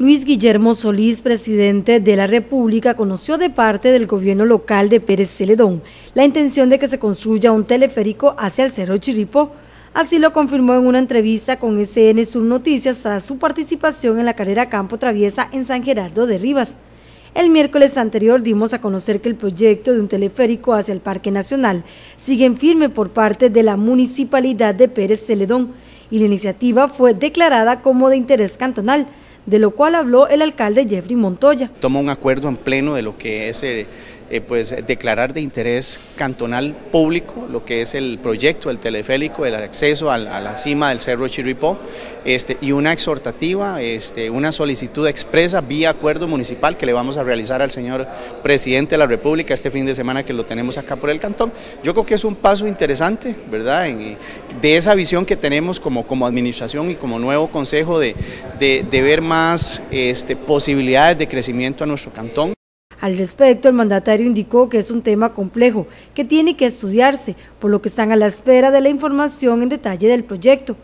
Luis Guillermo Solís, presidente de la República, conoció de parte del gobierno local de Pérez Celedón la intención de que se construya un teleférico hacia el Cerro Chirripó. Así lo confirmó en una entrevista con SN Sur Noticias tras su participación en la carrera Campo Traviesa en San Gerardo de Rivas. El miércoles anterior dimos a conocer que el proyecto de un teleférico hacia el Parque Nacional sigue en firme por parte de la Municipalidad de Pérez Celedón y la iniciativa fue declarada como de interés cantonal, de lo cual habló el alcalde Jeffrey Montoya. Tomó un acuerdo en pleno de lo que es eh, eh, pues, declarar de interés cantonal público lo que es el proyecto del teleférico, el acceso a, la cima del Cerro Chirripó, este, y una exhortativa, este, una solicitud expresa vía acuerdo municipal que le vamos a realizar al señor presidente de la República este fin de semana que lo tenemos acá por el cantón. Yo creo que es un paso interesante, ¿verdad? de esa visión que tenemos como, como administración y como nuevo consejo de, de, de ver más este, posibilidades de crecimiento a nuestro cantón. Al respecto, el mandatario indicó que es un tema complejo, que tiene que estudiarse, por lo que están a la espera de la información en detalle del proyecto.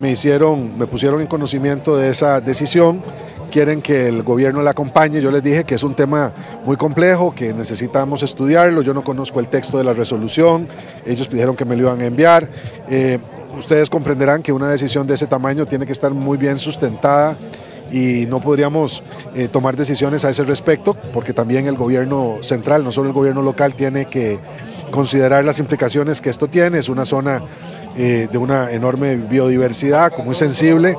Me, hicieron, me pusieron en conocimiento de esa decisión, quieren que el gobierno la acompañe, yo les dije que es un tema muy complejo, que necesitamos estudiarlo, yo no conozco el texto de la resolución, ellos pidieron que me lo iban a enviar, eh, ustedes comprenderán que una decisión de ese tamaño tiene que estar muy bien sustentada, y no podríamos eh, tomar decisiones a ese respecto porque también el gobierno central, no solo el gobierno local, tiene que considerar las implicaciones que esto tiene. Es una zona eh, de una enorme biodiversidad, muy sensible.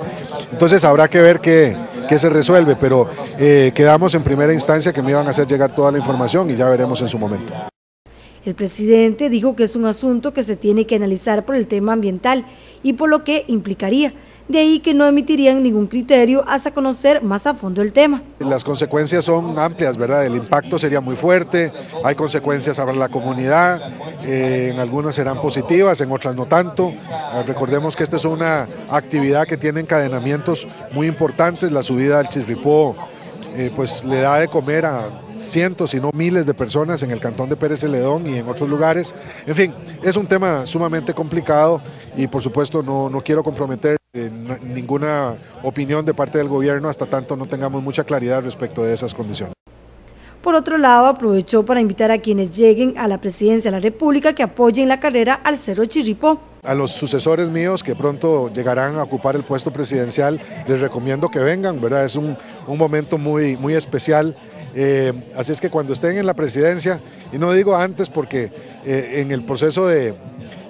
Entonces habrá que ver qué, qué se resuelve, pero eh, quedamos en primera instancia que me iban a hacer llegar toda la información y ya veremos en su momento. El presidente dijo que es un asunto que se tiene que analizar por el tema ambiental y por lo que implicaría de ahí que no emitirían ningún criterio hasta conocer más a fondo el tema. Las consecuencias son amplias, ¿verdad? El impacto sería muy fuerte, hay consecuencias para la comunidad, eh, en algunas serán positivas, en otras no tanto. Eh, recordemos que esta es una actividad que tiene encadenamientos muy importantes, la subida al Chisripó eh, pues le da de comer a cientos, si no miles de personas en el cantón de Pérez Celedón y en otros lugares. En fin, es un tema sumamente complicado y por supuesto no, no quiero comprometer ninguna opinión de parte del gobierno hasta tanto no tengamos mucha claridad respecto de esas condiciones. Por otro lado, aprovechó para invitar a quienes lleguen a la presidencia de la República que apoyen la carrera al Cerro Chirripó. A los sucesores míos que pronto llegarán a ocupar el puesto presidencial, les recomiendo que vengan, ¿verdad? Es un, momento muy, muy especial. Eh, así es que cuando estén en la presidencia, y no digo antes porque eh, en, el proceso de,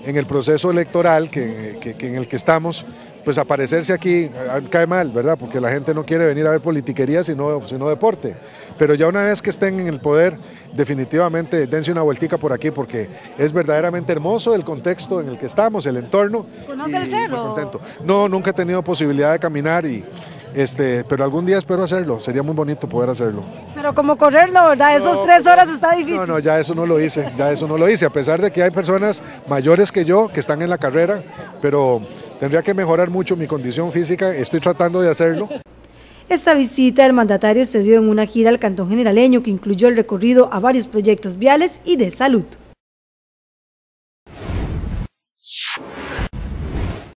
en el proceso electoral que, en el que estamos, pues aparecerse aquí cae mal, ¿verdad? Porque la gente no quiere venir a ver politiquería sino, sino deporte. Pero ya una vez que estén en el poder, definitivamente dense una vueltica por aquí porque es verdaderamente hermoso el contexto en el que estamos, el entorno. ¿Conoce el cerro? No, nunca he tenido posibilidad de caminar y este, pero algún día espero hacerlo, sería muy bonito poder hacerlo. Pero como correrlo, ¿verdad? Esos tres horas está difícil. No, no, ya eso no lo hice, ya eso no lo hice, a pesar de que hay personas mayores que yo que están en la carrera, pero tendría que mejorar mucho mi condición física, estoy tratando de hacerlo. Esta visita del mandatario se dio en una gira al Cantón Generaleño que incluyó el recorrido a varios proyectos viales y de salud.